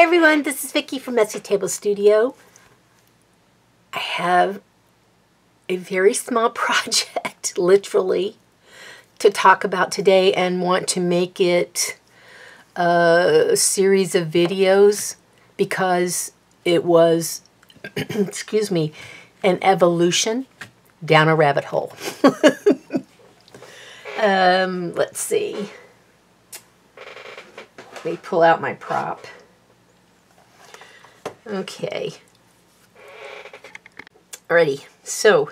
Hey everyone, this is Vicki from Messy Table Studio. I have a very small project, literally, to talk about today and want to make it a series of videos because it was, excuse me, an evolution down a rabbit hole. um, let's see. Let me pull out my prop. Okay. Alrighty, so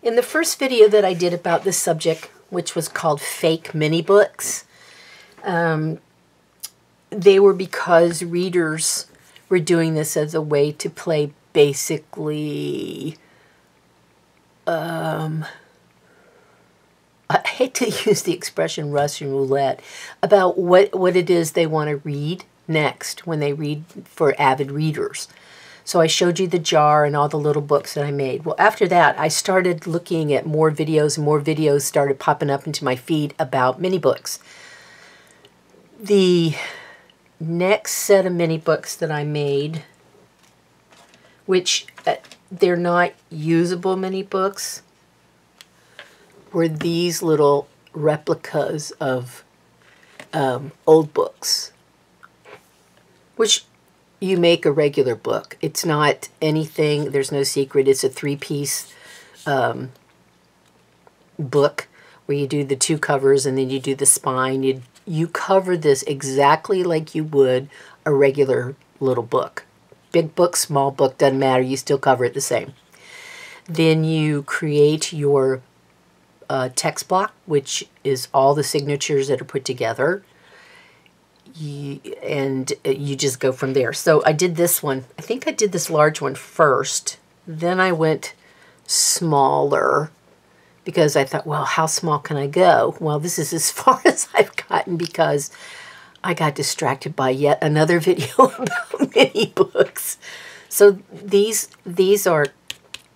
in the first video that I did about this subject, which was called Fake Mini Books, um, they were because readers were doing this as a way to play basically, um, I hate to use the expression Russian roulette, about what, what it is they want to read next when they read for avid readers. So I showed you the jar and all the little books that I made. Well, after that, I started looking at more videos and more videos started popping up into my feed about mini books. The next set of mini books that I made, which uh, they're not usable mini books, were these little replicas of um, old books which you make a regular book. It's not anything, there's no secret. It's a three-piece um, book where you do the two covers and then you do the spine. You, you cover this exactly like you would a regular little book. Big book, small book, doesn't matter. You still cover it the same. Then you create your uh, text block, which is all the signatures that are put together and you just go from there. So I did this one. I think I did this large one first. Then I went smaller because I thought, well, how small can I go? Well, this is as far as I've gotten because I got distracted by yet another video about mini books. So these these are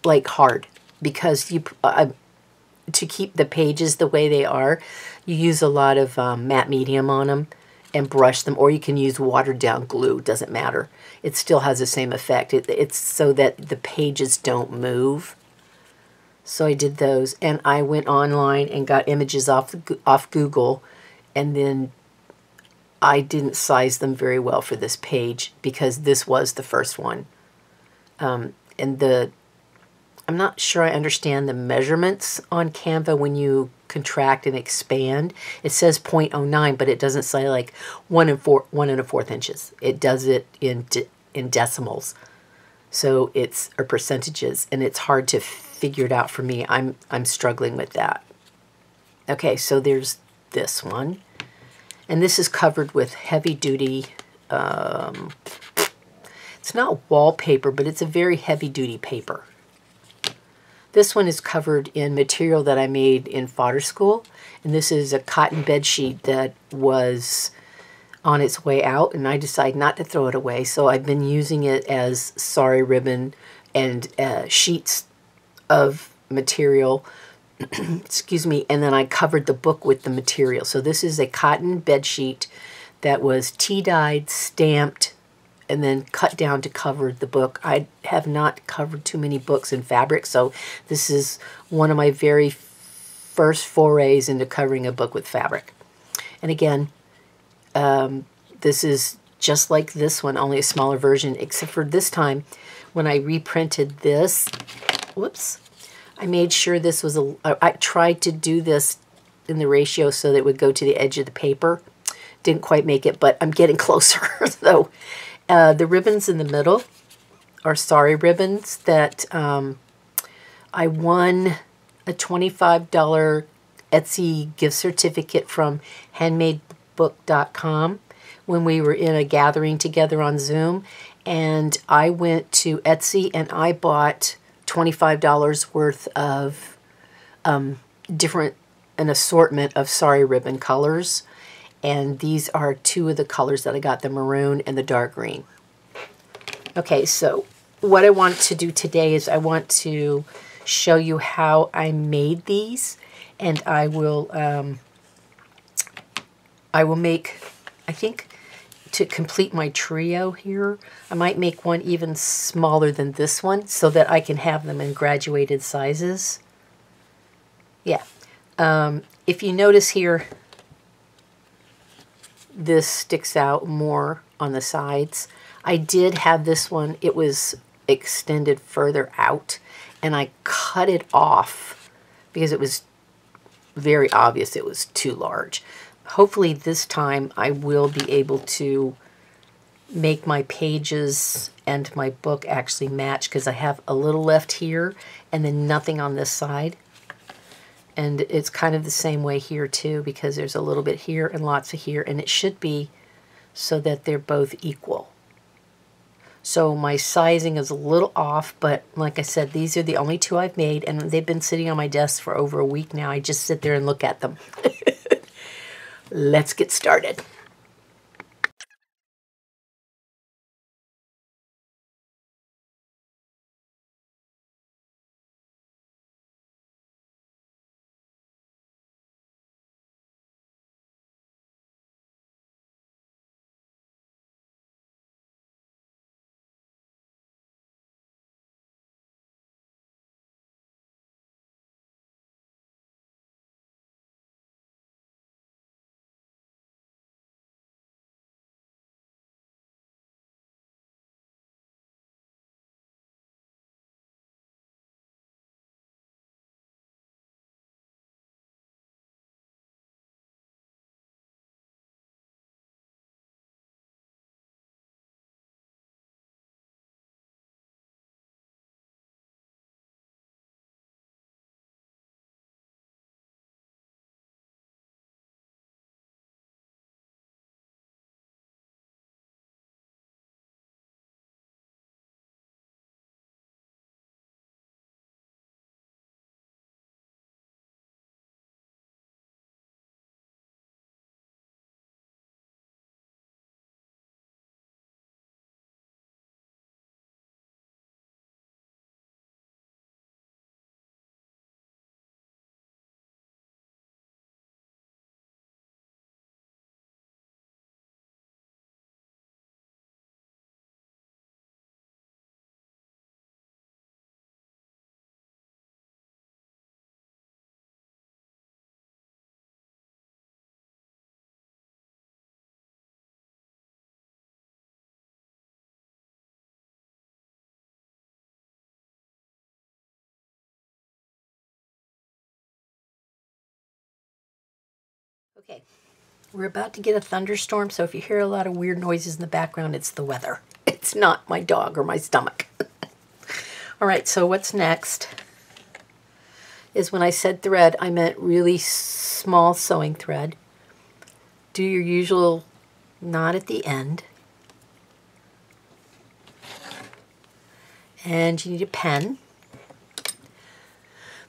like hard because you uh, to keep the pages the way they are, you use a lot of um, matte medium on them and brush them, or you can use watered down glue, doesn't matter. It still has the same effect. It, it's so that the pages don't move. So I did those, and I went online and got images off, the, off Google, and then I didn't size them very well for this page because this was the first one. Um, and the I'm not sure I understand the measurements on Canva when you contract and expand. It says 0.09, but it doesn't say like one and four, one and a fourth inches. It does it in de in decimals, so it's or percentages, and it's hard to figure it out for me. I'm I'm struggling with that. Okay, so there's this one, and this is covered with heavy duty. Um, it's not wallpaper, but it's a very heavy duty paper. This one is covered in material that I made in fodder school. And this is a cotton bed sheet that was on its way out and I decided not to throw it away. So I've been using it as sari ribbon and uh, sheets of material. Excuse me. And then I covered the book with the material. So this is a cotton bed sheet that was tea-dyed, stamped, and then cut down to cover the book. I have not covered too many books in fabric, so this is one of my very first forays into covering a book with fabric. And again, um, this is just like this one, only a smaller version, except for this time when I reprinted this, whoops, I made sure this was a, I tried to do this in the ratio so that it would go to the edge of the paper. Didn't quite make it, but I'm getting closer. so uh, the ribbons in the middle are sari ribbons that um, I won a $25 Etsy gift certificate from handmadebook.com when we were in a gathering together on Zoom. And I went to Etsy and I bought $25 worth of um, different, an assortment of sari ribbon colors and these are two of the colors that I got, the maroon and the dark green. Okay, so what I want to do today is I want to show you how I made these, and I will, um, I will make, I think to complete my trio here, I might make one even smaller than this one so that I can have them in graduated sizes. Yeah. Um, if you notice here, this sticks out more on the sides. I did have this one, it was extended further out, and I cut it off because it was very obvious it was too large. Hopefully this time I will be able to make my pages and my book actually match because I have a little left here and then nothing on this side. And it's kind of the same way here too because there's a little bit here and lots of here and it should be so that they're both equal. So my sizing is a little off, but like I said, these are the only two I've made, and they've been sitting on my desk for over a week now. I just sit there and look at them. Let's get started. Okay, we're about to get a thunderstorm, so if you hear a lot of weird noises in the background, it's the weather. It's not my dog or my stomach. All right, so what's next is when I said thread, I meant really small sewing thread. Do your usual knot at the end. And you need a pen.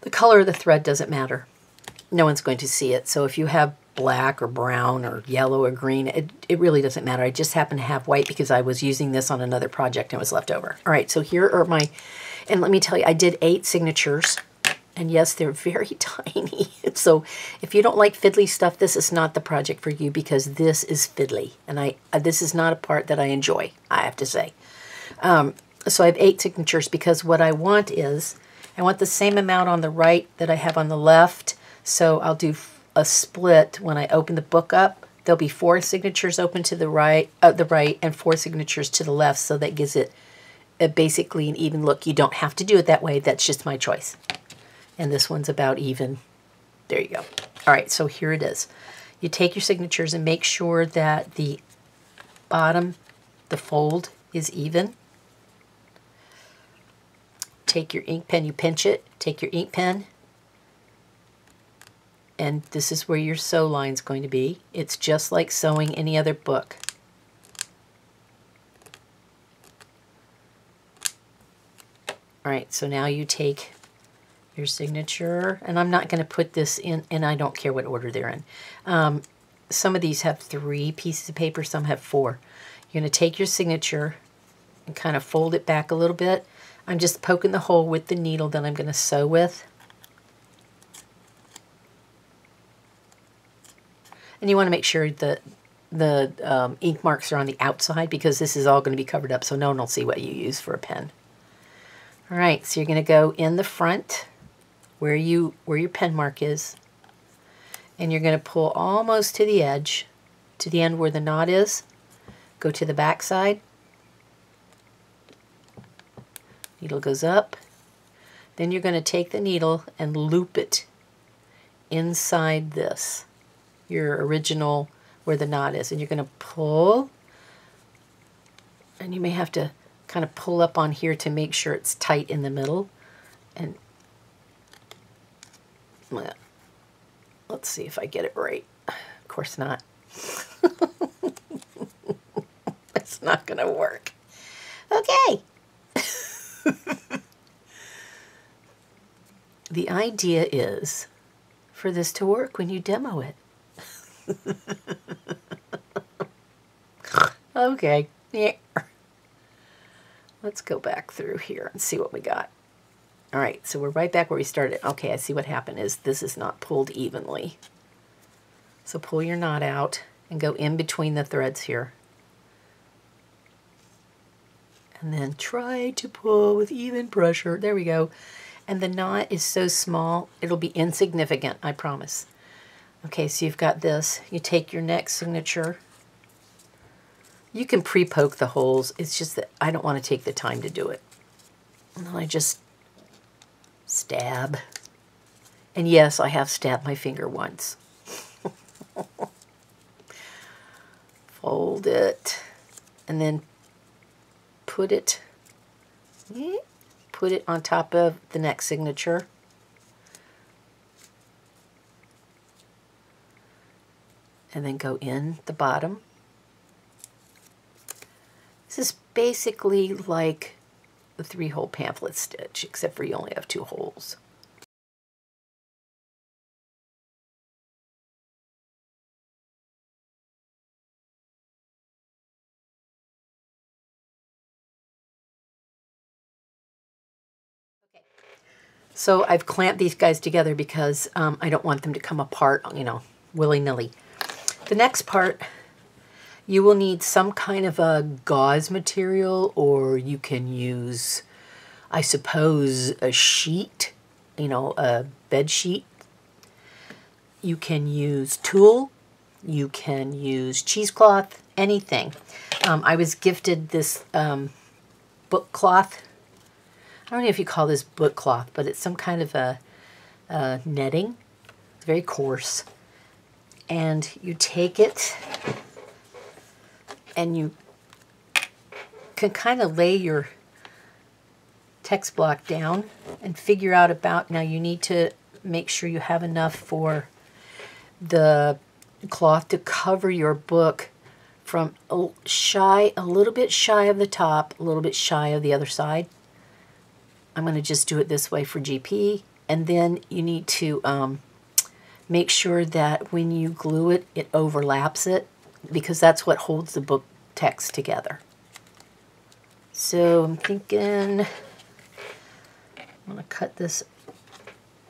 The color of the thread doesn't matter. No one's going to see it. So if you have black or brown or yellow or green. It, it really doesn't matter. I just happen to have white because I was using this on another project and it was left over. All right, so here are my, and let me tell you, I did eight signatures. And yes, they're very tiny. so if you don't like fiddly stuff, this is not the project for you because this is fiddly. And I uh, this is not a part that I enjoy, I have to say. Um, so I have eight signatures because what I want is, I want the same amount on the right that I have on the left. So I'll do a split when I open the book up. There'll be four signatures open to the right, uh, the right, and four signatures to the left, so that gives it a basically an even look. You don't have to do it that way. That's just my choice. And this one's about even. There you go. All right, so here it is. You take your signatures and make sure that the bottom, the fold, is even. Take your ink pen, you pinch it. Take your ink pen, and this is where your sew line is going to be. It's just like sewing any other book. All right, so now you take your signature, and I'm not going to put this in, and I don't care what order they're in. Um, some of these have three pieces of paper, some have four. You're going to take your signature and kind of fold it back a little bit. I'm just poking the hole with the needle that I'm going to sew with. And you want to make sure that the um, ink marks are on the outside because this is all going to be covered up so no one will see what you use for a pen. All right, so you're going to go in the front where you where your pen mark is and you're going to pull almost to the edge to the end where the knot is. Go to the back side. Needle goes up. Then you're going to take the needle and loop it inside this, your original where the knot is. And you're going to pull, and you may have to kind of pull up on here to make sure it's tight in the middle. And let's see if I get it right. Of course not. it's not going to work. Okay. the idea is for this to work when you demo it. okay. Yeah. Let's go back through here and see what we got. All right, so we're right back where we started. Okay, I see what happened is this is not pulled evenly. So pull your knot out and go in between the threads here. And then try to pull with even pressure. There we go. And the knot is so small, it'll be insignificant, I promise. Okay, so you've got this. You take your next signature. You can pre-poke the holes. It's just that I don't want to take the time to do it. And then I just stab. And yes, I have stabbed my finger once. Fold it and then put it hmm, put it on top of the next signature. And then go in the bottom. This is basically like the three-hole pamphlet stitch, except for you only have two holes. So I've clamped these guys together because um, I don't want them to come apart, you know, willy-nilly. The next part you will need some kind of a gauze material or you can use, I suppose, a sheet, you know, a bed sheet. You can use tulle. You can use cheesecloth, anything. Um, I was gifted this um, book cloth. I don't know if you call this book cloth, but it's some kind of a, a netting. It's very coarse. And you take it and you can kind of lay your text block down and figure out about, now you need to make sure you have enough for the cloth to cover your book from shy, a little bit shy of the top, a little bit shy of the other side. I'm going to just do it this way for GP. And then you need to um, make sure that when you glue it, it overlaps it because that's what holds the book text together. So I'm thinking I'm going to cut this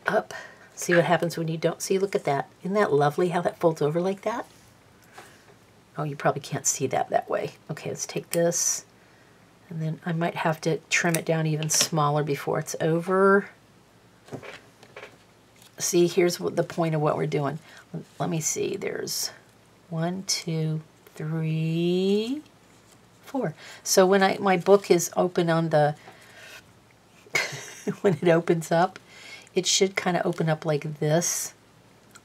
up. See what happens when you don't see. Look at that. Isn't that lovely how that folds over like that? Oh, you probably can't see that that way. Okay, let's take this. And then I might have to trim it down even smaller before it's over. See, here's what the point of what we're doing. Let me see. There's one, two, three, four. So when I my book is open on the, when it opens up, it should kind of open up like this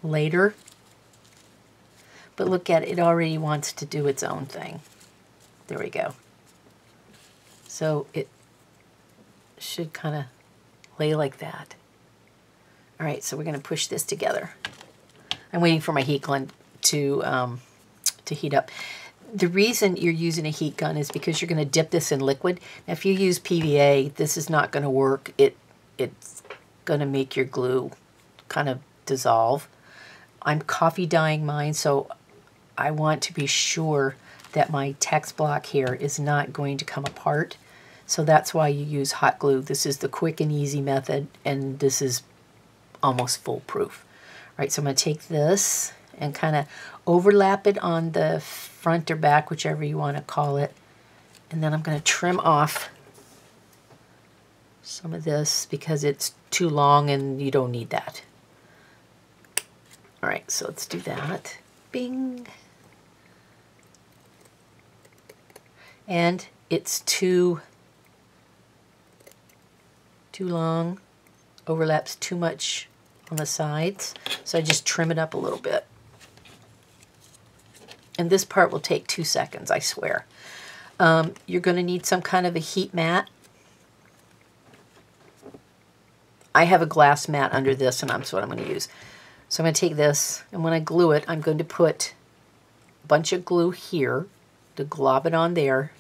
later. But look at it, it already wants to do its own thing. There we go. So it should kind of lay like that. All right, so we're going to push this together. I'm waiting for my heat gun to, um, to heat up. The reason you're using a heat gun is because you're going to dip this in liquid. Now, if you use PVA, this is not going to work. It It's going to make your glue kind of dissolve. I'm coffee dyeing mine, so I want to be sure that my text block here is not going to come apart. So that's why you use hot glue. This is the quick and easy method, and this is almost foolproof. Right, so I'm going to take this and kind of overlap it on the front or back, whichever you want to call it. And then I'm going to trim off some of this because it's too long and you don't need that. All right, so let's do that. Bing. And it's too, too long, overlaps too much on the sides. So I just trim it up a little bit. And this part will take two seconds, I swear. Um, you're going to need some kind of a heat mat. I have a glass mat under this, and that's what I'm going to use. So I'm going to take this, and when I glue it, I'm going to put a bunch of glue here to glob it on there.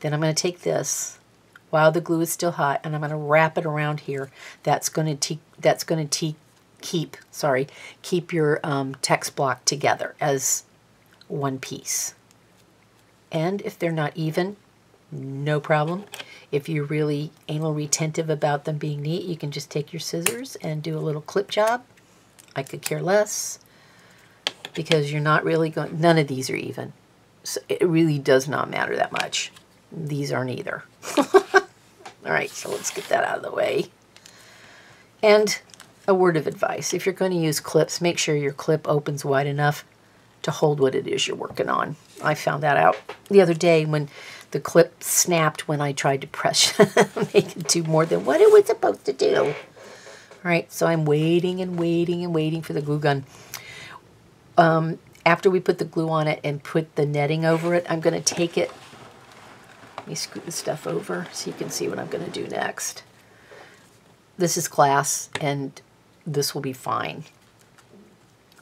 Then I'm going to take this while the glue is still hot, and I'm going to wrap it around here. That's going to that's going to keep sorry keep your um, text block together as one piece. And if they're not even, no problem. If you're really anal retentive about them being neat, you can just take your scissors and do a little clip job. I could care less because you're not really going, none of these are even. So it really does not matter that much. These aren't either. All right, so let's get that out of the way. And a word of advice. If you're going to use clips, make sure your clip opens wide enough to hold what it is you're working on. I found that out the other day when the clip snapped when I tried to press make it do more than what it was supposed to do. All right, so I'm waiting and waiting and waiting for the glue gun. Um, after we put the glue on it and put the netting over it, I'm going to take it. Me scoot the stuff over so you can see what I'm going to do next. This is glass, and this will be fine.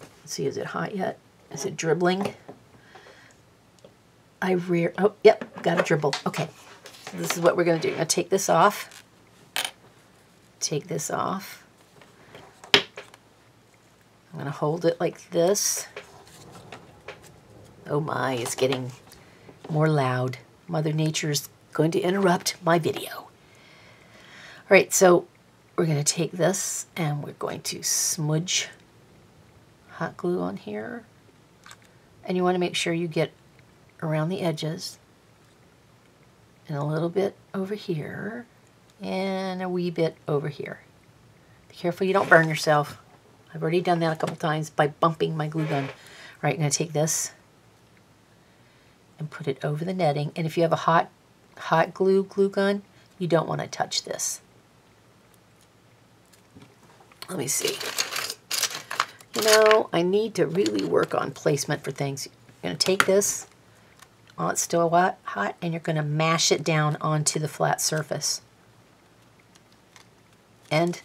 Let's see, is it hot yet? Is it dribbling? I rear, oh, yep, got a dribble. Okay, so this is what we're going to do. Now take this off. Take this off. I'm going to hold it like this. Oh my, it's getting more loud. Mother Nature's going to interrupt my video. All right, so we're going to take this and we're going to smudge hot glue on here. And you want to make sure you get around the edges and a little bit over here and a wee bit over here. Be careful you don't burn yourself. I've already done that a couple times by bumping my glue gun. All right, I'm going to take this and put it over the netting. And if you have a hot, hot glue glue gun, you don't want to touch this. Let me see you know, I need to really work on placement for things. You're going to take this while it's still hot, hot and you're going to mash it down onto the flat surface. And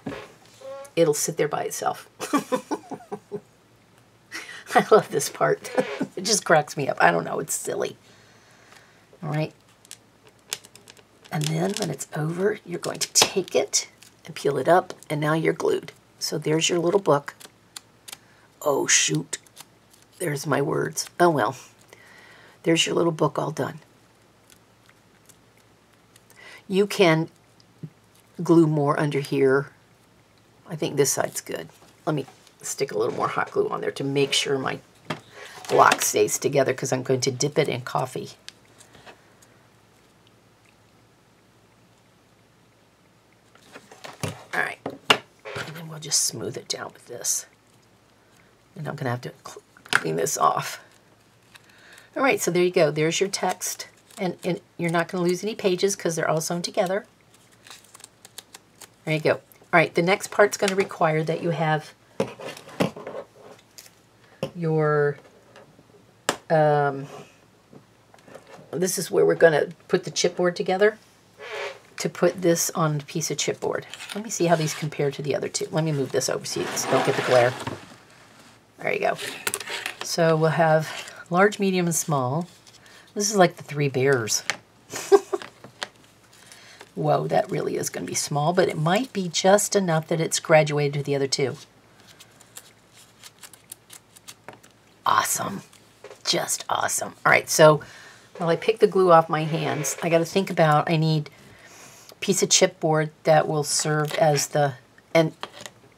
it'll sit there by itself. I love this part. it just cracks me up. I don't know. It's silly. All right. And then when it's over, you're going to take it and peel it up, and now you're glued. So there's your little book. Oh, shoot. There's my words. Oh, well. There's your little book all done. You can glue more under here. I think this side's good. Let me stick a little more hot glue on there to make sure my block stays together because I'm going to dip it in coffee. All right, and then we'll just smooth it down with this. And I'm going to have to clean this off. All right, so there you go. There's your text. And, and you're not going to lose any pages because they're all sewn together. There you go. All right, the next part's going to require that you have your, um, this is where we're going to put the chipboard together to put this on a piece of chipboard. Let me see how these compare to the other two. Let me move this over so you don't get the glare. There you go. So we'll have large, medium, and small. This is like the three bears. Whoa, that really is going to be small, but it might be just enough that it's graduated to the other two. Awesome. Just awesome. All right, so while I pick the glue off my hands, I got to think about I need a piece of chipboard that will serve as the, and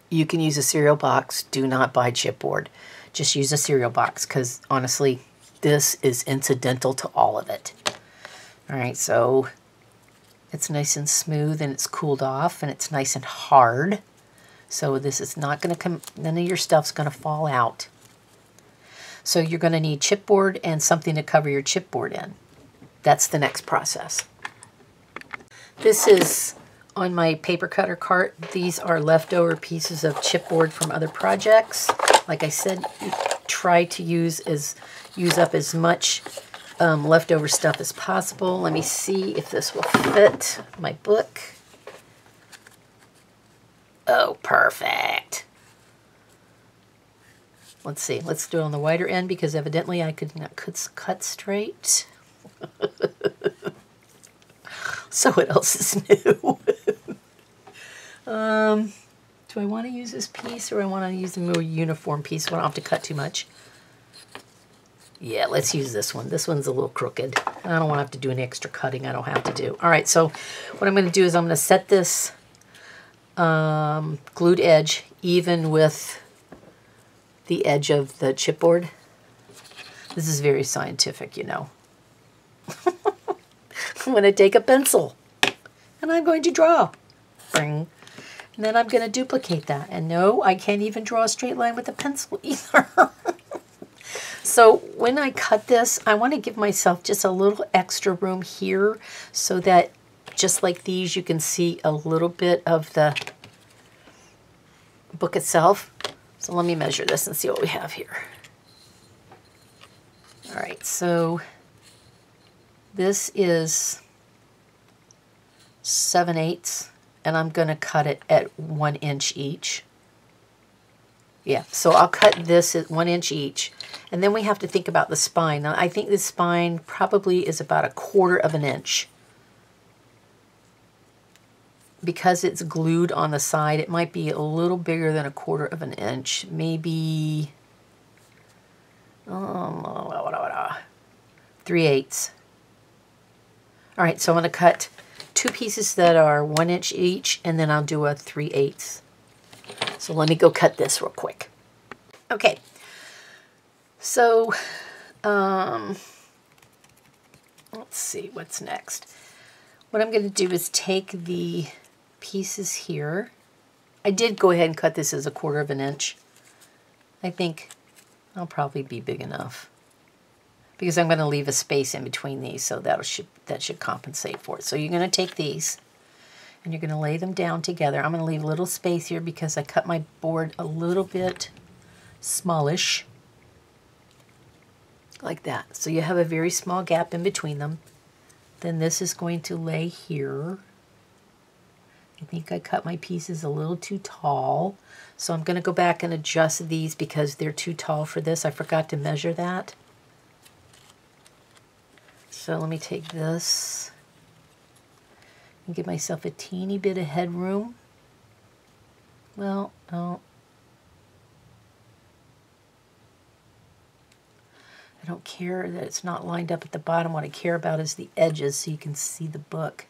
you can use a cereal box. Do not buy chipboard. just use a cereal box because honestly, this is incidental to all of it. All right, so it's nice and smooth and it's cooled off and it's nice and hard. So this is not going to come, none of your stuff's going to fall out. So you're going to need chipboard and something to cover your chipboard in. That's the next process. This is on my paper cutter cart. These are leftover pieces of chipboard from other projects. Like I said, try to use as use up as much um, leftover stuff as possible. Let me see if this will fit my book. Oh, perfect. Let's see. Let's do it on the wider end because evidently I could not cut straight. so what else is new? um, do I want to use this piece or I want to use a more uniform piece I don't have to cut too much? Yeah, let's use this one. This one's a little crooked. I don't want to have to do any extra cutting I don't have to do. All right, so what I'm going to do is I'm going to set this um, glued edge even with the edge of the chipboard. This is very scientific, you know. I'm going to take a pencil and I'm going to draw. Bring. And then I'm going to duplicate that. And no, I can't even draw a straight line with a pencil either. So when I cut this, I want to give myself just a little extra room here so that just like these, you can see a little bit of the book itself. So let me measure this and see what we have here. All right, so this is 7 eighths, and I'm going to cut it at 1 inch each. Yeah, so I'll cut this at 1 inch each. And then we have to think about the spine. Now, I think the spine probably is about a quarter of an inch. Because it's glued on the side, it might be a little bigger than a quarter of an inch. Maybe um, 3 eighths. All right, so I'm going to cut two pieces that are 1 inch each, and then I'll do a 3 eighths. So let me go cut this real quick. Okay, so, um, let's see what's next. What I'm going to do is take the pieces here. I did go ahead and cut this as a quarter of an inch. I think I'll probably be big enough because I'm going to leave a space in between these so that should that should compensate for it. So you're going to take these and you're going to lay them down together. I'm going to leave a little space here because I cut my board a little bit smallish like that. So you have a very small gap in between them. Then this is going to lay here. I think I cut my pieces a little too tall. So I'm going to go back and adjust these because they're too tall for this. I forgot to measure that. So let me take this and give myself a teeny bit of headroom. Well, oh, I don't care that it's not lined up at the bottom. What I care about is the edges so you can see the book.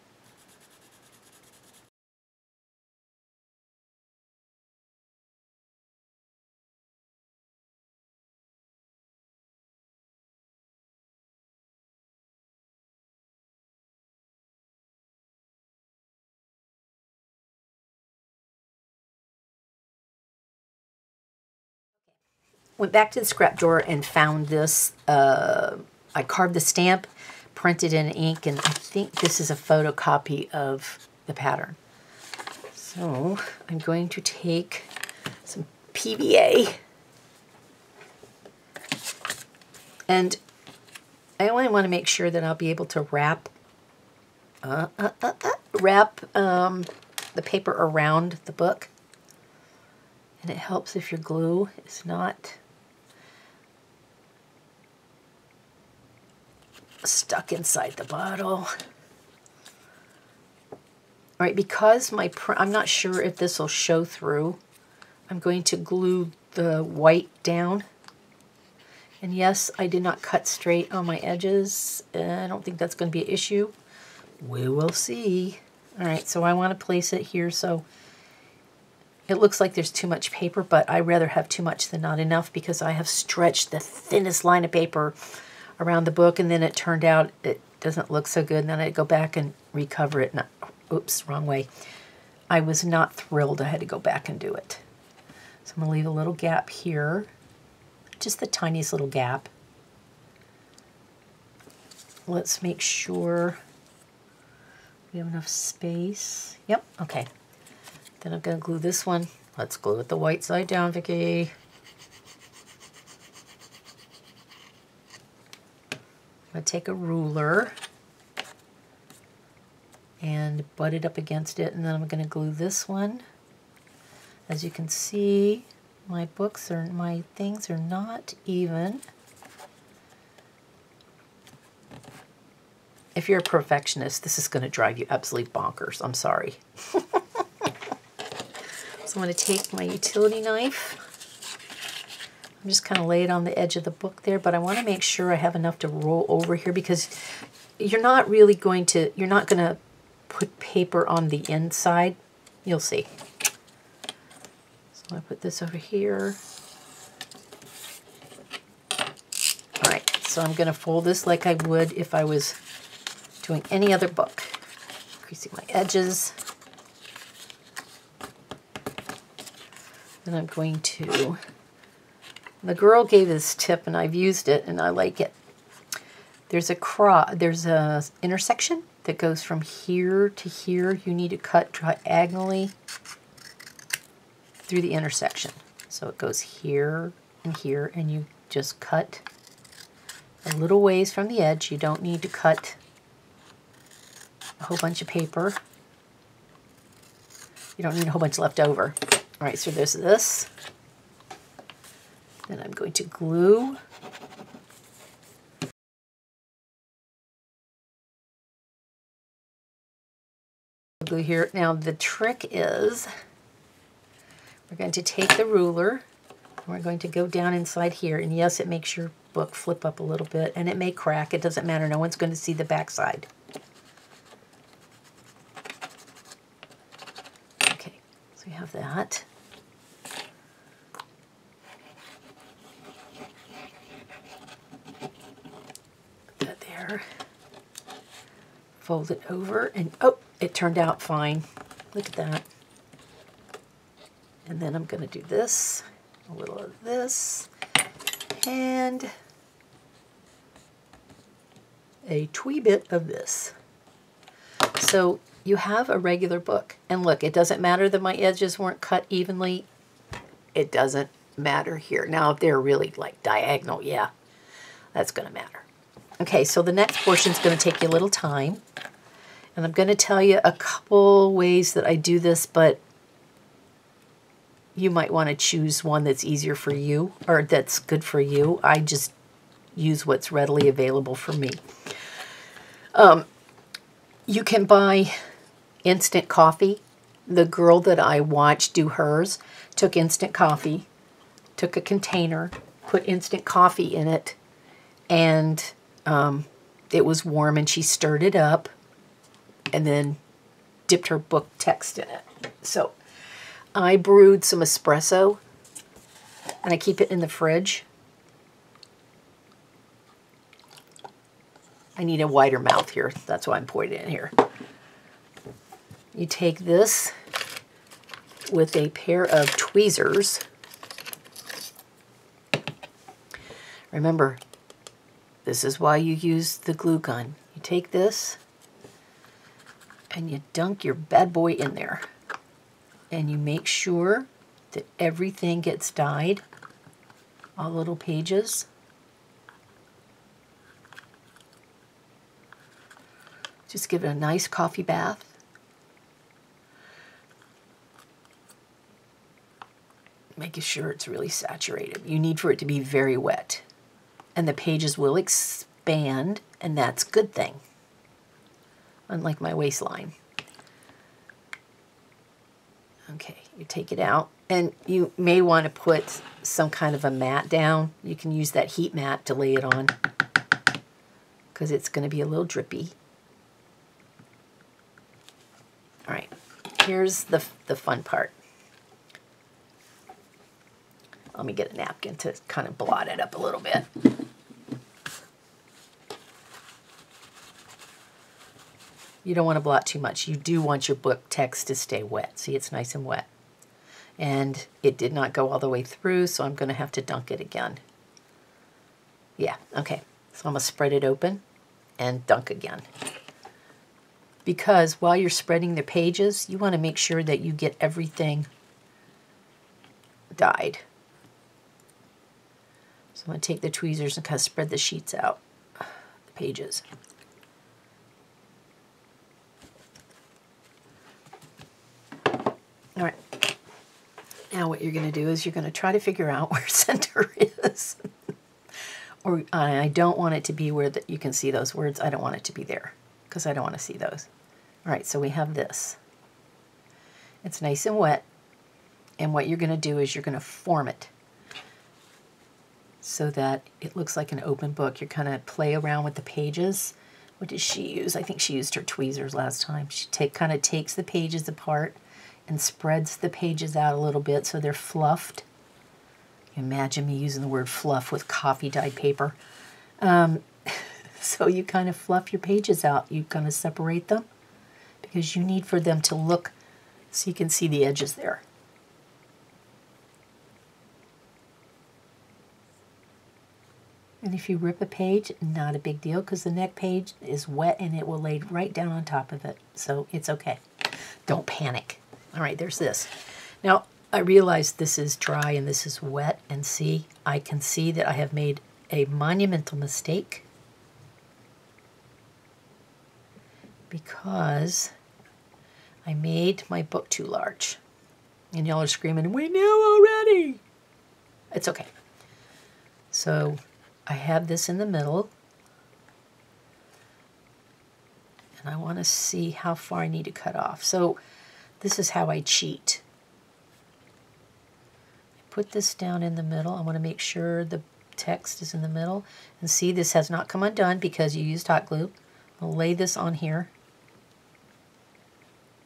Went back to the scrap drawer and found this. Uh, I carved the stamp, printed in ink, and I think this is a photocopy of the pattern. So I'm going to take some PVA and I only want to make sure that I'll be able to wrap uh, uh, uh, uh wrap um, the paper around the book. And it helps if your glue is not stuck inside the bottle. All right, because my I'm not sure if this will show through, I'm going to glue the white down. And yes, I did not cut straight on my edges. I don't think that's going to be an issue. We will see. All right, so I want to place it here so it looks like there's too much paper, but I rather have too much than not enough because I have stretched the thinnest line of paper around the book and then it turned out it doesn't look so good. And then I'd go back and recover it. Not, oops, wrong way. I was not thrilled I had to go back and do it. So I'm going to leave a little gap here, just the tiniest little gap. Let's make sure we have enough space. Yep, okay. Then I'm going to glue this one. Let's glue it the white side down, Vicki. Going to take a ruler and butt it up against it, and then I'm going to glue this one. As you can see, my books are, my things are not even. If you're a perfectionist, this is going to drive you absolutely bonkers. I'm sorry. so I'm going to take my utility knife. I'm just kind of lay it on the edge of the book there, but I want to make sure I have enough to roll over here because you're not really going to, you're not going to put paper on the inside. You'll see. So I put this over here. All right, so I'm going to fold this like I would if I was doing any other book. Creasing my edges. Then I'm going to, the girl gave this tip and I've used it and I like it. There's a cross, there's a intersection that goes from here to here. You need to cut diagonally through the intersection. So it goes here and here and you just cut a little ways from the edge. You don't need to cut a whole bunch of paper. You don't need a whole bunch left over. All right, so there's this. Then I'm going to glue. Glue here. Now the trick is we're going to take the ruler. We're going to go down inside here. And yes it makes your book flip up a little bit and it may crack. It doesn't matter. No one's going to see the back side So we have that. Put that there. Fold it over and oh, it turned out fine. Look at that. And then I'm going to do this, a little of this, and a twee bit of this. So you have a regular book. And look, it doesn't matter that my edges weren't cut evenly. It doesn't matter here. Now, if they're really like diagonal, yeah, that's going to matter. Okay, so the next portion is going to take you a little time. And I'm going to tell you a couple ways that I do this, but you might want to choose one that's easier for you or that's good for you. I just use what's readily available for me. Um, you can buy instant coffee. The girl that I watched do hers took instant coffee, took a container, put instant coffee in it, and um, it was warm, and she stirred it up and then dipped her book text in it. So I brewed some espresso, and I keep it in the fridge. I need a wider mouth here. That's why I'm pointing it in here. You take this with a pair of tweezers. Remember, this is why you use the glue gun. You take this and you dunk your bad boy in there. And you make sure that everything gets dyed, all little pages. Just give it a nice coffee bath. making sure it's really saturated. You need for it to be very wet. And the pages will expand, and that's a good thing. Unlike my waistline. Okay, you take it out. And you may want to put some kind of a mat down. You can use that heat mat to lay it on because it's going to be a little drippy. All right, here's the, the fun part. Let me get a napkin to kind of blot it up a little bit. You don't want to blot too much. You do want your book text to stay wet. See, it's nice and wet. And it did not go all the way through, so I'm going to have to dunk it again. Yeah, okay. So I'm going to spread it open and dunk again. Because while you're spreading the pages, you want to make sure that you get everything dyed. So I'm going to take the tweezers and kind of spread the sheets out, the pages. All right. Now what you're going to do is you're going to try to figure out where center is. or I don't want it to be where that you can see those words. I don't want it to be there because I don't want to see those. All right, so we have this. It's nice and wet. And what you're going to do is you're going to form it so that it looks like an open book. You're kind of play around with the pages. What did she use? I think she used her tweezers last time. She take kind of takes the pages apart and spreads the pages out a little bit so they're fluffed. Imagine me using the word fluff with coffee dyed paper. Um, so you kind of fluff your pages out. You kind of separate them because you need for them to look so you can see the edges there. And if you rip a page, not a big deal because the next page is wet and it will lay right down on top of it. So it's okay. Don't panic. All right, there's this. Now, I realize this is dry and this is wet, and see, I can see that I have made a monumental mistake because I made my book too large. And y'all are screaming, we knew already. It's okay. So I have this in the middle. And I want to see how far I need to cut off. So this is how I cheat. Put this down in the middle. I want to make sure the text is in the middle. And see, this has not come undone because you used hot glue. I'll lay this on here.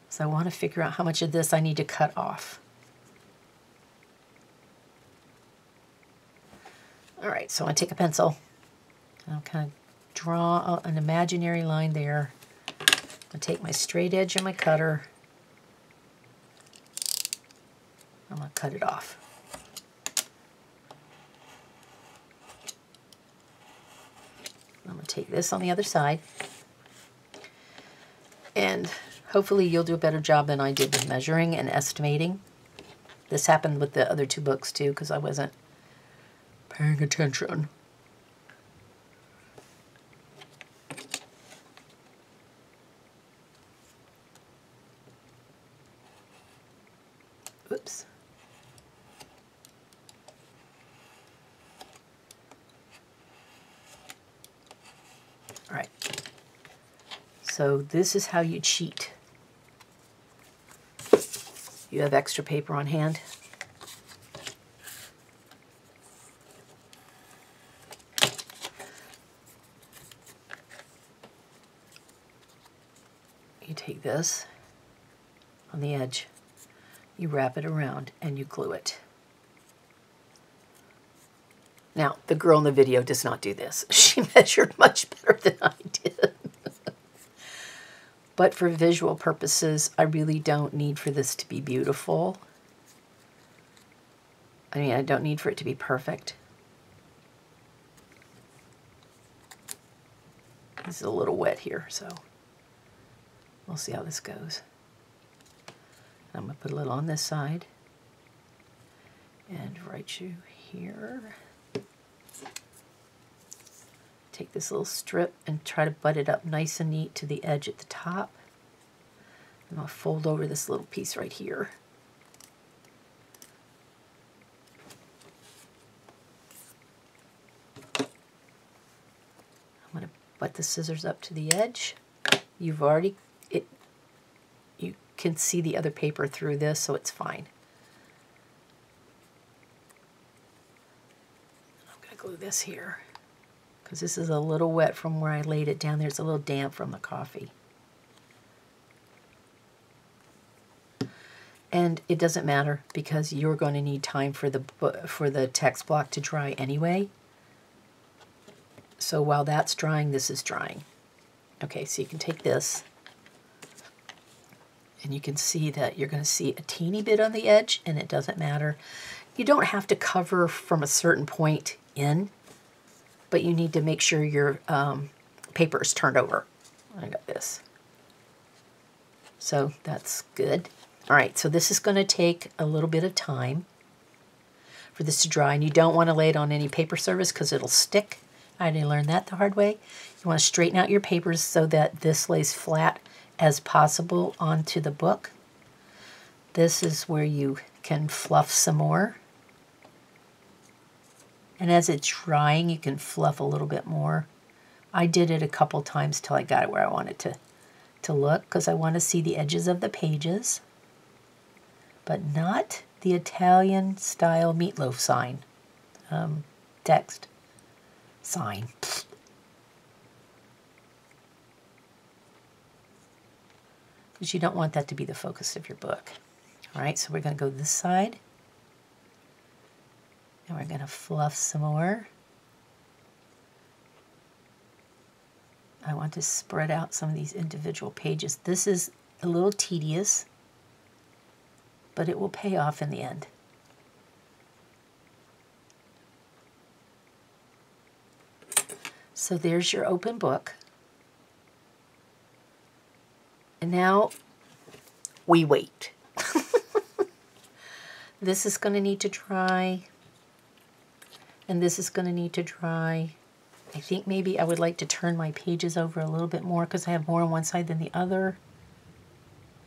So I want to figure out how much of this I need to cut off. All right, so I take a pencil. I'll kind of draw an imaginary line there. I take my straight edge and my cutter I'm going to cut it off. I'm going to take this on the other side. And hopefully you'll do a better job than I did with measuring and estimating. This happened with the other two books too because I wasn't paying attention. Oops. All right. So this is how you cheat. You have extra paper on hand. You take this on the edge, you wrap it around, and you glue it. Now, the girl in the video does not do this. She measured much better than I. but for visual purposes, I really don't need for this to be beautiful. I mean, I don't need for it to be perfect. This is a little wet here, so we'll see how this goes. I'm going to put a little on this side and right you here take this little strip and try to butt it up nice and neat to the edge at the top. And I'll fold over this little piece right here. I'm going to butt the scissors up to the edge. You've already, it, you can see the other paper through this, so it's fine. I'm going to glue this here because this is a little wet from where I laid it down there. It's a little damp from the coffee. And it doesn't matter because you're going to need time for the for the text block to dry anyway. So while that's drying, this is drying. Okay, so you can take this and you can see that you're going to see a teeny bit on the edge and it doesn't matter. You don't have to cover from a certain point in, but you need to make sure your um, paper is turned over. I got this. So that's good. All right, so this is going to take a little bit of time for this to dry, and you don't want to lay it on any paper surface because it'll stick. I didn't learn that the hard way. You want to straighten out your papers so that this lays flat as possible onto the book. This is where you can fluff some more. And as it's drying, you can fluff a little bit more. I did it a couple times till I got it where I wanted to, to look because I want to see the edges of the pages, but not the Italian style meatloaf sign um, text sign. Because you don't want that to be the focus of your book. All right, so we're going to go this side. And we're going to fluff some more. I want to spread out some of these individual pages. This is a little tedious, but it will pay off in the end. So there's your open book. And now we wait. this is going to need to dry. And this is going to need to dry. I think maybe I would like to turn my pages over a little bit more because I have more on one side than the other.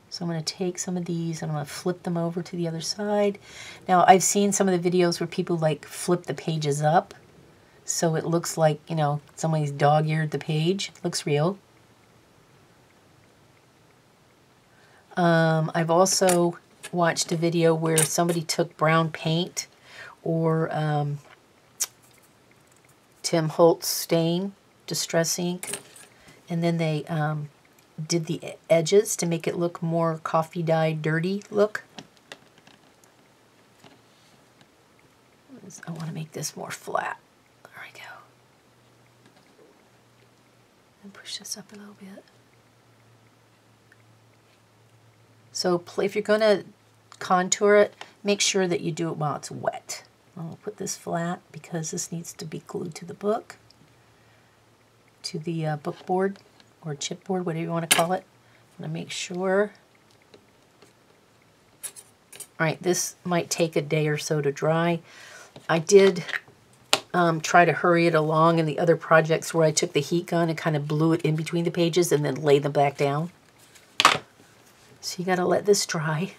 So I'm going to take some of these and I'm going to flip them over to the other side. Now I've seen some of the videos where people like flip the pages up so it looks like, you know, somebody's dog-eared the page. Looks real. Um, I've also watched a video where somebody took brown paint or um, Tim Holtz stain, Distress ink, and then they um, did the edges to make it look more coffee dye dirty look. I want to make this more flat. There we go. And push this up a little bit. So if you're going to contour it, make sure that you do it while it's wet. I'll put this flat because this needs to be glued to the book, to the uh, book board or chipboard, whatever you want to call it. I'm going to make sure. All right, this might take a day or so to dry. I did um, try to hurry it along in the other projects where I took the heat gun and kind of blew it in between the pages and then lay them back down. So you got to let this dry.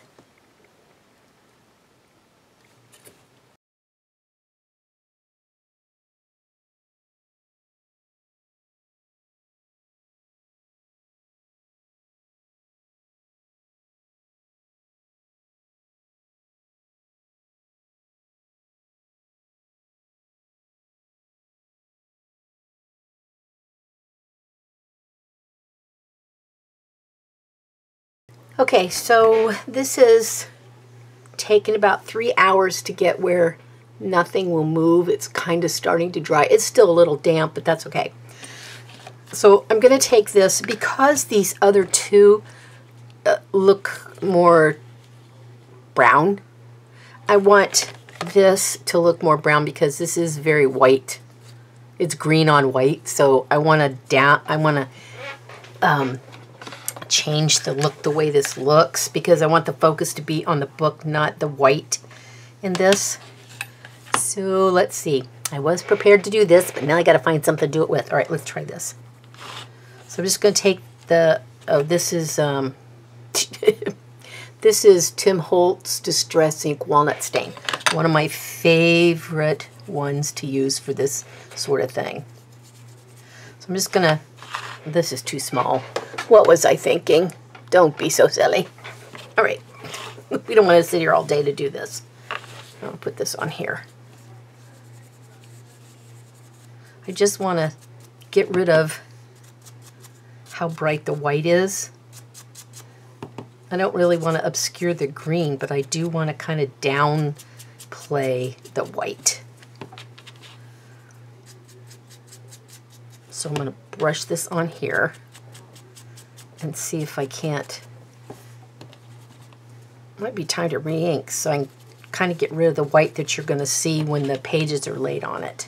Okay, so this is taken about three hours to get where nothing will move. It's kind of starting to dry. It's still a little damp, but that's okay. So I'm going to take this because these other two uh, look more brown. I want this to look more brown because this is very white. It's green on white, so I want to down. I want to um, change the look the way this looks because I want the focus to be on the book, not the white in this. So let's see. I was prepared to do this, but now I got to find something to do it with. All right, let's try this. So I'm just going to take the, oh, this is, um, this is Tim Holtz Distress Ink Walnut Stain. One of my favorite ones to use for this sort of thing. So I'm just going to, this is too small. What was I thinking? Don't be so silly. All right. We don't want to sit here all day to do this. I'll put this on here. I just want to get rid of how bright the white is. I don't really want to obscure the green, but I do want to kind of downplay the white. So I'm going to brush this on here and see if I can't. Might be time to re-ink so I can kind of get rid of the white that you're going to see when the pages are laid on it.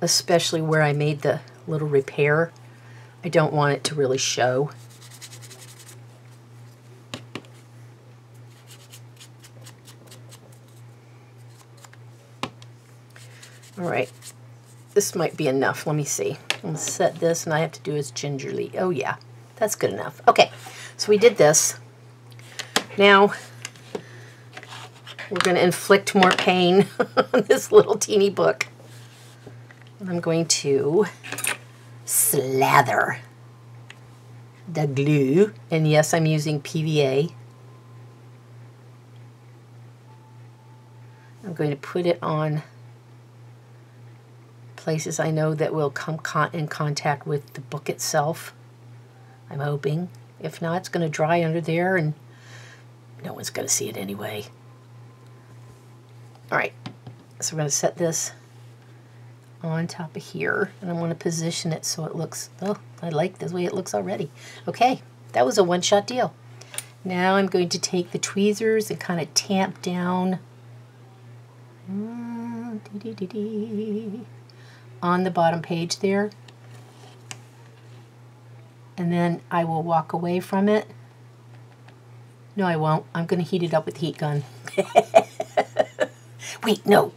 Especially where I made the little repair. I don't want it to really show. All right, this might be enough. Let me see. I'm set this and I have to do is gingerly. Oh yeah, that's good enough. Okay, so we did this. Now, we're gonna inflict more pain on this little teeny book. I'm going to slather the glue. And yes, I'm using PVA. I'm going to put it on places I know that will come con in contact with the book itself. I'm hoping. If not, it's going to dry under there and no one's going to see it anyway. All right, so we're going to set this on top of here and I want to position it so it looks, oh, I like the way it looks already. Okay, that was a one-shot deal. Now I'm going to take the tweezers and kind of tamp down mm, dee -dee -dee on the bottom page there. And then I will walk away from it. No, I won't. I'm going to heat it up with the heat gun. Wait, no.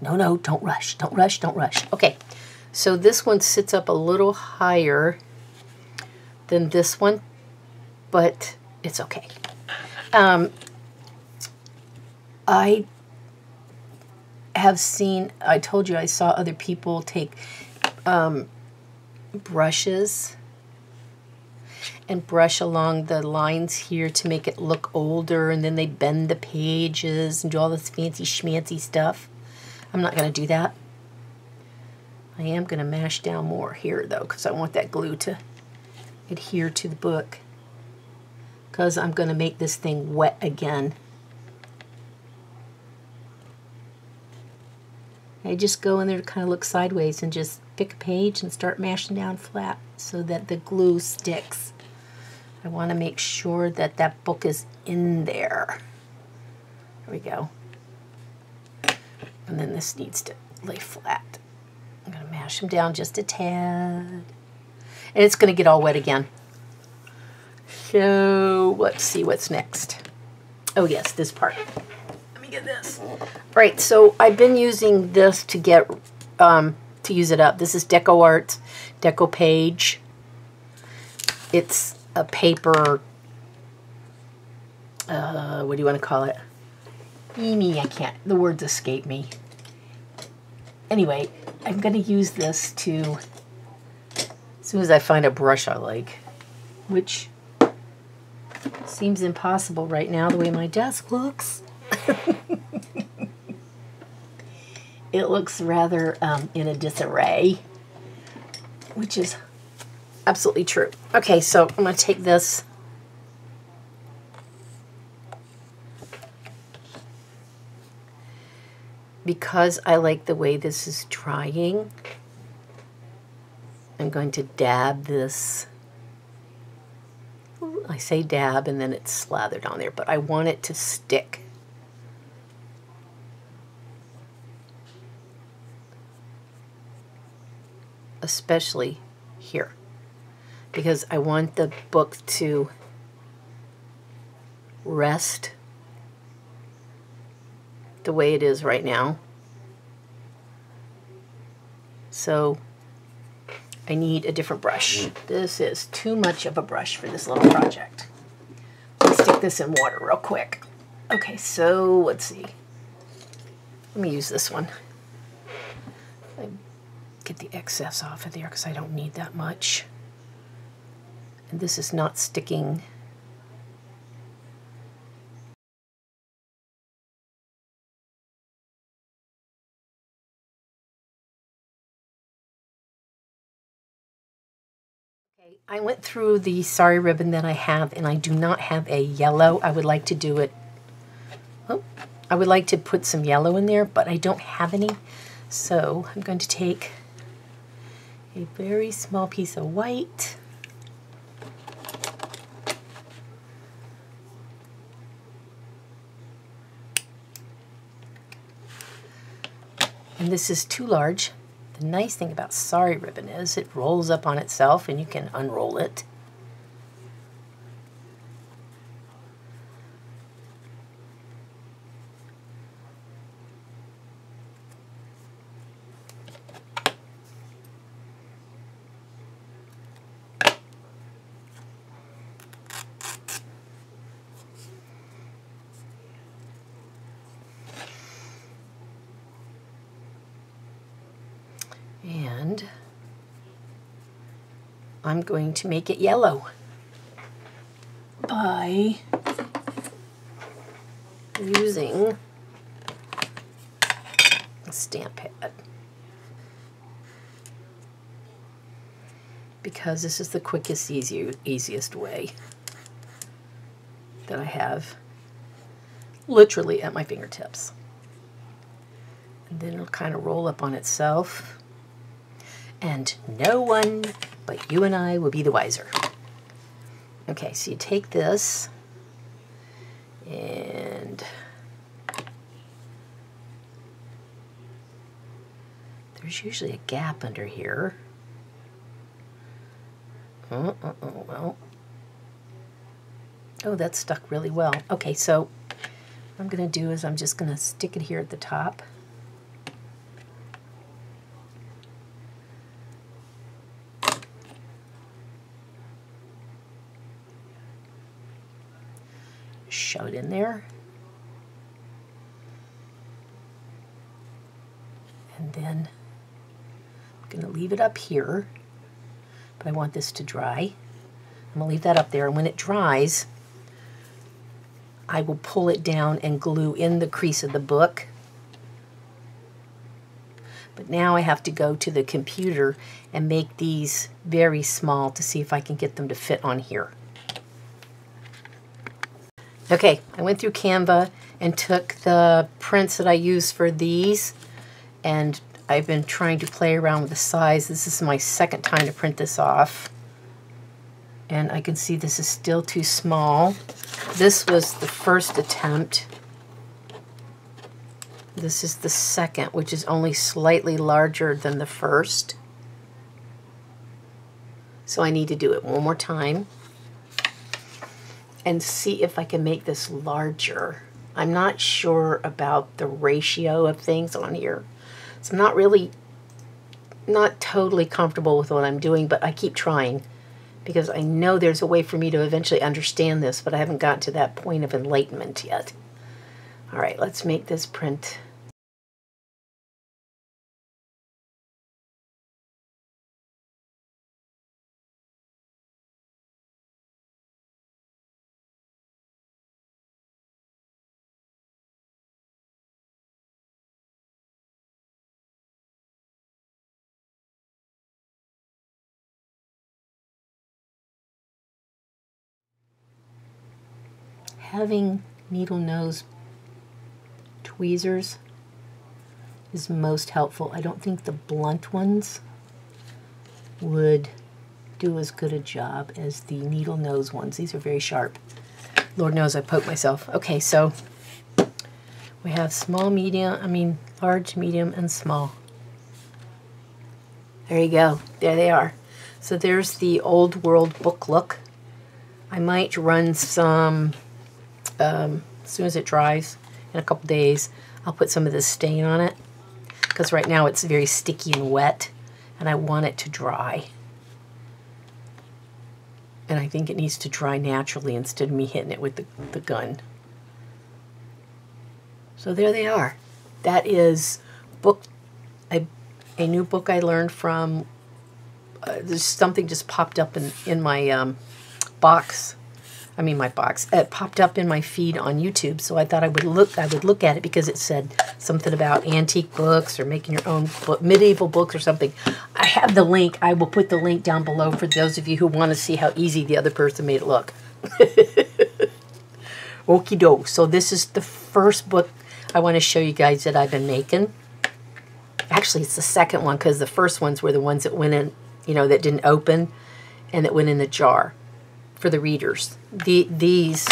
No, no, don't rush. Don't rush, don't rush. Okay, so this one sits up a little higher than this one, but it's okay. Um, I have seen, I told you I saw other people take um, brushes and brush along the lines here to make it look older and then they bend the pages and do all this fancy schmancy stuff. I'm not going to do that. I am going to mash down more here though because I want that glue to adhere to the book because I'm going to make this thing wet again. I just go in there to kind of look sideways and just pick a page and start mashing down flat so that the glue sticks. I want to make sure that that book is in there. There we go. And then this needs to lay flat. I'm going to mash them down just a tad. And it's going to get all wet again. So let's see what's next. Oh yes, this part. Get this. Right, so I've been using this to get, um, to use it up. This is Deco Arts, Decou-Page. It's a paper, uh, what do you want to call it? me, I can't, the words escape me. Anyway, I'm going to use this to, as soon as I find a brush I like, which seems impossible right now the way my desk looks. it looks rather um, in a disarray, which is absolutely true. Okay, so I'm going to take this because I like the way this is drying, I'm going to dab this. I say dab and then it's slathered on there, but I want it to stick. Especially here, because I want the book to rest the way it is right now. So I need a different brush. Mm. This is too much of a brush for this little project. Let's stick this in water real quick. Okay, so let's see. Let me use this one. Get the excess off of there because I don't need that much. And this is not sticking I went through the sari ribbon that I have and I do not have a yellow. I would like to do it, oh, I would like to put some yellow in there, but I don't have any. So I'm going to take a very small piece of white. And this is too large. The nice thing about sari ribbon is it rolls up on itself and you can unroll it. And I'm going to make it yellow by using a stamp pad. Because this is the quickest, easiest way that I have literally at my fingertips. And then it'll kind of roll up on itself and no one but you and I will be the wiser. Okay, so you take this and there's usually a gap under here. Oh, well. Oh, that's stuck really well. Okay, so what I'm going to do is I'm just going to stick it here at the top. shove it in there. And then I'm going to leave it up here, but I want this to dry. I'm going to leave that up there, and when it dries, I will pull it down and glue in the crease of the book. But now I have to go to the computer and make these very small to see if I can get them to fit on here. Okay, I went through Canva and took the prints that I use for these and I've been trying to play around with the size. This is my second time to print this off. And I can see this is still too small. This was the first attempt. This is the second, which is only slightly larger than the first. So I need to do it one more time and see if I can make this larger. I'm not sure about the ratio of things on here. So I'm not really, not totally comfortable with what I'm doing, but I keep trying because I know there's a way for me to eventually understand this, but I haven't gotten to that point of enlightenment yet. All right, let's make this print having needle nose tweezers is most helpful. I don't think the blunt ones would do as good a job as the needle nose ones. These are very sharp. Lord knows I poke myself. Okay, so we have small, medium, I mean large, medium, and small. There you go. There they are. So there's the old world book look. I might run some um, as soon as it dries in a couple days, I'll put some of this stain on it because right now it's very sticky and wet and I want it to dry. And I think it needs to dry naturally instead of me hitting it with the, the gun. So there they are. That is book a, a new book I learned from. Uh, there's something just popped up in, in my um, box I mean my box. It popped up in my feed on YouTube, so I thought I would look. I would look at it because it said something about antique books or making your own book, medieval books or something. I have the link. I will put the link down below for those of you who want to see how easy the other person made it look. Okie doke. So this is the first book I want to show you guys that I've been making. Actually, it's the second one because the first ones were the ones that went in, you know, that didn't open and that went in the jar for the readers. The, these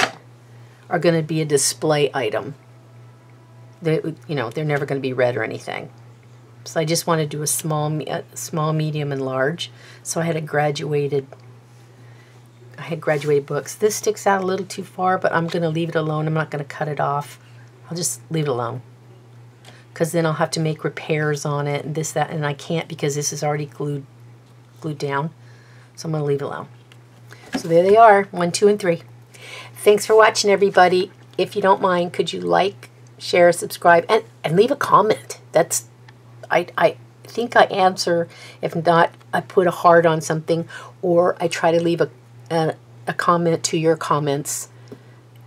are going to be a display item. They, you know, they're never going to be read or anything. So I just want to do a small, small, medium, and large. So I had a graduated I had graduated books. This sticks out a little too far, but I'm going to leave it alone. I'm not going to cut it off. I'll just leave it alone. Because then I'll have to make repairs on it and this, that, and I can't because this is already glued, glued down. So I'm going to leave it alone. So there they are, one, two, and three. Thanks for watching, everybody. If you don't mind, could you like, share, subscribe, and, and leave a comment. That's, I, I think I answer. If not, I put a heart on something, or I try to leave a a, a comment to your comments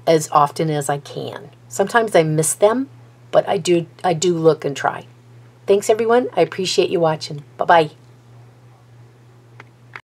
as often as I can. Sometimes I miss them, but I do I do look and try. Thanks everyone. I appreciate you watching. Bye-bye.